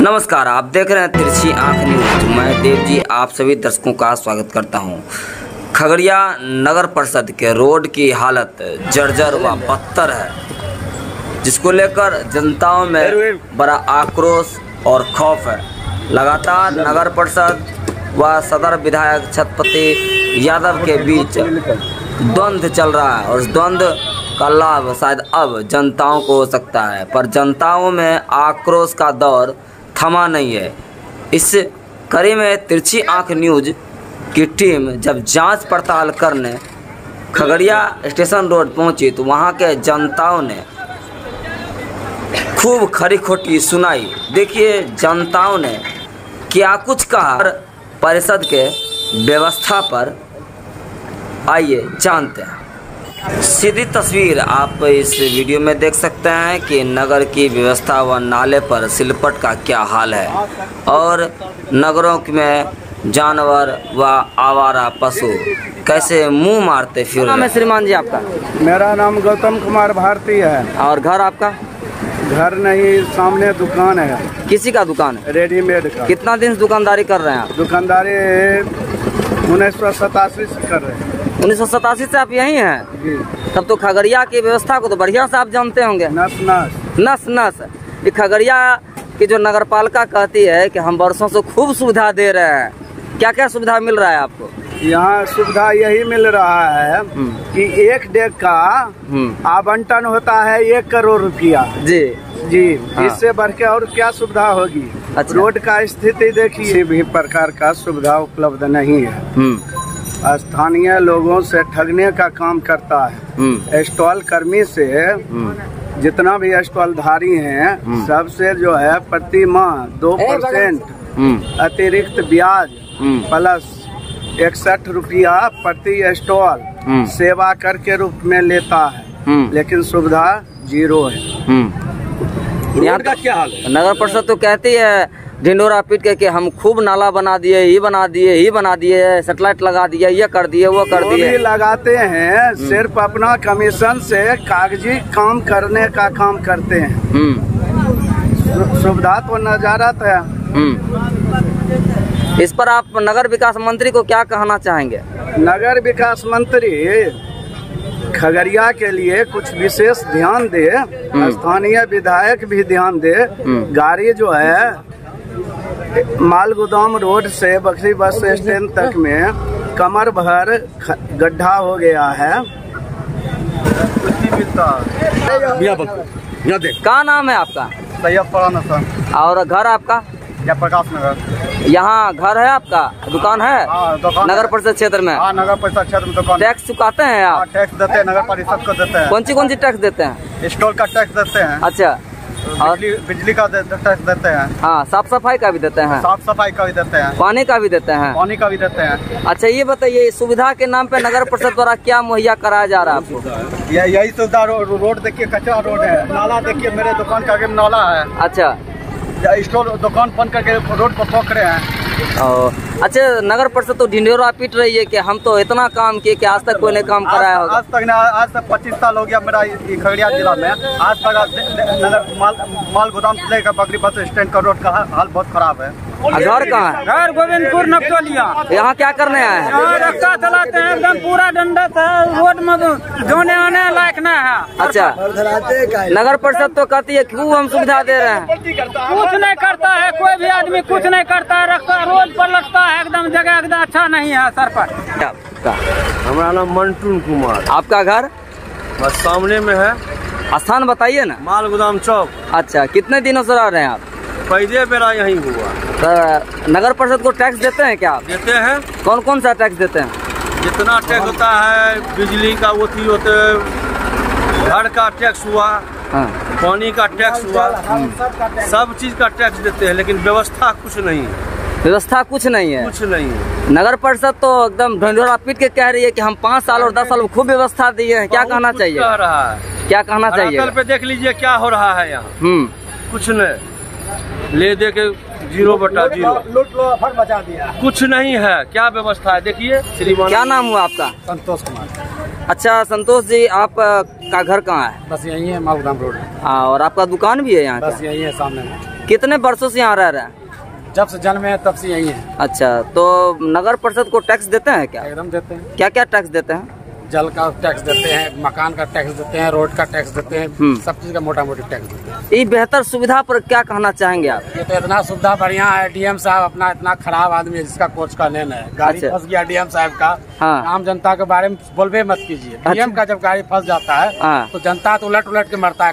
नमस्कार आप देख रहे हैं तिरछी आँख न्यूज़। मैं देव जी आप सभी दर्शकों का स्वागत करता हूँ। खगड़िया नगर परिषद के रोड की हालत जर्जर व बदतर है जिसको लेकर जनताओं में बड़ा आक्रोश और खौफ है। लगातार नगर परिषद व सदर विधायक छत्रपति यादव के बीच द्वंद्व चल रहा है और उस द्वंद्व का लाभ शायद अब जनताओं को हो सकता है। पर जनताओं में आक्रोश का दौर थमा नहीं है। इस कड़ी में तिरछी आँख न्यूज़ की टीम जब जाँच पड़ताल करने खगड़िया स्टेशन रोड पहुँची तो वहाँ के जनताओं ने खूब खरी खोटी सुनाई। देखिए, जनताओं ने क्या कुछ कहा? परिषद के व्यवस्था पर आइए जानते हैं। सीधी तस्वीर आप इस वीडियो में देख सकते हैं कि नगर की व्यवस्था व नाले पर सिलपट का क्या हाल है। और नगरों में जानवर व आवारा पशु कैसे मुँह मारते फिर नाम है श्रीमान जी आपका? मेरा नाम गौतम कुमार भारती है। और घर आपका? घर नहीं सामने दुकान है। किसी का दुकान है? रेडीमेड का। कितना दिन दुकानदारी कर रहे हैं आप? दुकानदारी उन्नीस सौ सतासी से कर रहे हैं। उन्नीस सौ सतासी से आप यहीं हैं? तब तो खगड़िया की व्यवस्था को तो बढ़िया से आप जानते होंगे। नस नस। नस नस। ये खगड़िया की जो नगर पालिका कहती है कि हम वर्षों से खूब सुविधा दे रहे हैं। क्या क्या सुविधा मिल रहा है आपको? यहाँ सुविधा यही मिल रहा है कि एक डेग का हम्म। आवंटन होता है एक करोड़ रुपया। जी। जी हाँ। इससे बढ़ के और क्या सुविधा होगी? अच्छा। रोड का स्थिति देखिए। भी प्रकार का सुविधा उपलब्ध नहीं है। हम्म। स्थानीय लोगों से ठगने का काम करता है। हम्म। स्टॉल कर्मी से हम्म। जितना भी स्टॉल धारी हैं सबसे जो है प्रति माह दो परसेंट हम्म। अतिरिक्त ब्याज हम्म। प्लस इकसठ रुपया प्रति स्टॉल हम्म। सेवा कर के रूप में लेता है। हम्म। लेकिन सुविधा ज़ीरो है। हम्म। यहाँ का क्या हाल है? नगर परिषद तो कहती है ढिंडोरा पीट के कि हम खूब नाला बना दिए ये बना दिए ये बना दिए सेटेलाइट लगा दिया ये कर दिए वो कर दिए। लगाते हैं सिर्फ़ अपना कमीशन से कागज़ी काम करने का काम करते हैं। हम्म। सुविधा तो नज़ारा था हम्म। इस पर आप नगर विकास मंत्री को क्या कहना चाहेंगे? नगर विकास मंत्री खगड़िया के लिए कुछ विशेष ध्यान दे स्थानीय विधायक भी ध्यान दे। गाड़ी जो है माल गोदाम रोड से बखरी बस स्टैंड तक में कमर भर गड्ढा हो गया है। यहाँ देख। क्या नाम है आपका? सैयद फरान हसन और घर आपका? या प्रकाश नगर। यहाँ घर है आपका? दुकान है? हाँ, दुकान नगर परिषद क्षेत्र में? हाँ नगर परिषद क्षेत्र में दुकान। टैक्स चुकाते हैं हाँ, आप टैक्स देते हैं नगर परिषद को देते हैं। कौन सी कौन सी टैक्स देते हैं? स्टोर का टैक्स देते हैं। अच्छा। और बिजली का देते हैं। हाँ साफ़ सफ़ाई का भी देते हैं। साफ़ सफ़ाई का भी देते हैं। पानी का भी देते हैं। पानी का भी देते हैं। अच्छा ये बताइए सुविधा के नाम पे नगर परिषद द्वारा क्या मुहैया कराया जा रहा है आपको? यही सुविधा रोड देखिए कचरा रोड है। नाला देखिए मेरे दुकान का आगे नाला है। अच्छा। स्टोर दुकान बंद करके रोड पर ठोक रहे हैं। अच्छा नगर परिषद तो ढिंढोरा पीट रही है कि हम तो इतना काम किए कि आज तक कोई ने काम कराया आज, होगा। आज तक ना आज तक पच्चीस साल हो गया मेरा खगड़िया जिला में। आज तक नगर माल माल गोदाम से लेकर बकरी बस स्टैंड का रोड का हाल बहुत खराब है। घर कहाँ है? घर गोविंदपुर नपटोलिया यहाँ क्या करने आए हैं? यहाँ रस्ता चलाते हैं एकदम पूरा डंडा था रोड में जाने आने लायक नहीं है। अच्छा नगर परिषद तो कहती है खूब हम सुविधा दे रहे हैं? कुछ नहीं करता है कोई भी आदमी कुछ नहीं करता है रास्ता रोड पर लगता है एकदम जगह एकदम अच्छा नहीं है सर पर। हमारा नाम मंटून कुमार। आपका घर? बस सामने में है। स्थान बताइए ना। माल गोदाम चौक। अच्छा कितने दिनों से रह रहे हैं आप? पहले मेरा यहीं हुआ। तो नगर परिषद को टैक्स देते हैं क्या आप? देते हैं। कौन कौन सा टैक्स देते हैं? जितना टैक्स होता है बिजली का वो थी होते घर का टैक्स हुआ हाँ। पानी का टैक्स हुआ। सब चीज़ का टैक्स देते हैं लेकिन व्यवस्था कुछ नहीं है। व्यवस्था कुछ नहीं है। कुछ नहीं है। नगर परिषद तो एकदम ढंढोरा पीट के कह रही है कि हम पाँच साल और दस साल में खूब व्यवस्था दिए हैं। क्या कहना चाहिए? कह रहा है। क्या कहना चाहिए? पे देख लीजिए क्या हो रहा है यहाँ। हम्म। कुछ नहीं। ले दे के ज़ीरो बटा ज़ीरो। लूट लो फट बचा दिया। कुछ नहीं है। क्या व्यवस्था है? देखिए। श्रीमान क्या नाम हुआ आपका? संतोष कुमार। अच्छा संतोष जी आप का घर कहाँ है? बस यही है मालदाम रोड। हाँ, और आपका दुकान भी है यहाँ बस यही है सामने में। कितने वर्षों से यहाँ रह रहे हैं? जब से जन्म है तब से यही है। अच्छा तो नगर परिषद को टैक्स देते हैं क्या? एकदम देते हैं। क्या क्या टैक्स देते हैं? जल का टैक्स देते हैं मकान का टैक्स देते हैं रोड का टैक्स देते हैं हम्म। सब चीज़ का मोटा मोटी टैक्स देते हैं। ये बेहतर सुविधा पर क्या कहना चाहेंगे आप? ये तो इतना सुविधा बढ़िया है डीएम साहब अपना इतना खराब आदमी है जिसका कोच का लेन है। गाड़ी अच्छा। फंस गया डीएम साहब का। हाँ। आम जनता के बारे में बोलबे मत कीजिए। डीएम का जब गाड़ी फंस जाता है हाँ। तो जनता तो उलट उलट के मरता है।